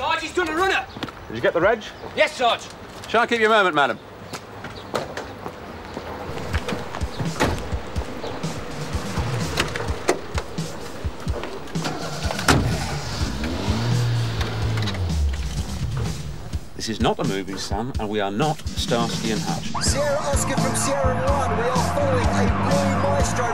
Sarge, he's done a runner. Did you get the reg? Yes, Sarge. Shan't keep you a moment, madam. This is not a movie, son, and we are not Starsky and Hutch. Sierra Oscar from Sierra 1, we are following a blue maestro